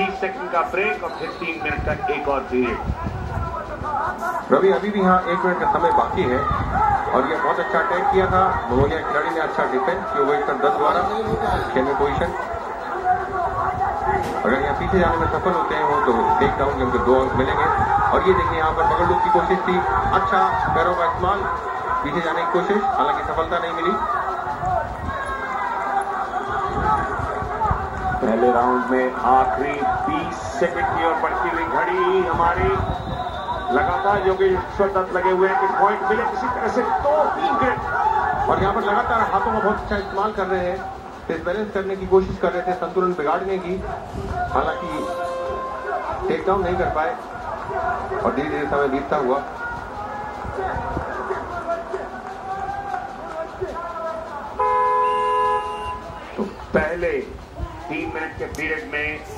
30 second का break और फिर तीन मिनट का एक और पीरियड रवि, अभी भी यहाँ एक मिनट का समय बाकी है और ये बहुत अच्छा अटैक किया था। मंगोलिया खिलाड़ी ने अच्छा डिफेंस किया हुआ एक दस द्वारा छेवें पोजिशन अगर यहाँ पीछे जाने में सफल होते हैं वो तो टेक डाउन के उनको दो अंक मिलेंगे। और ये देखिए यहाँ पर पकड़ की कोशिश थी। अच्छा पैरों का इस्तेमाल। पीछे जाने की कोशिश, हालाँकि सफलता नहीं मिली। पहले राउंड में आखिरी 20 सेकंड की ओर बढ़ती हुई घड़ी हमारी लगातार योगेश्वर दत्त लगे हुए हैं कि पॉइंट मिले किसी तरह से दो तीन मिनट और यहाँ पर लगातार हाथों का बहुत अच्छा इस्तेमाल कर रहे हैं। डिसबैलेंस करने की कोशिश कर रहे थे, संतुलन बिगाड़ने की। हालाँकि टेक डाउन नहीं कर पाए और धीरे धीरे समय बीतता हुआ। तो पहले तीन मिनट के पीरियड में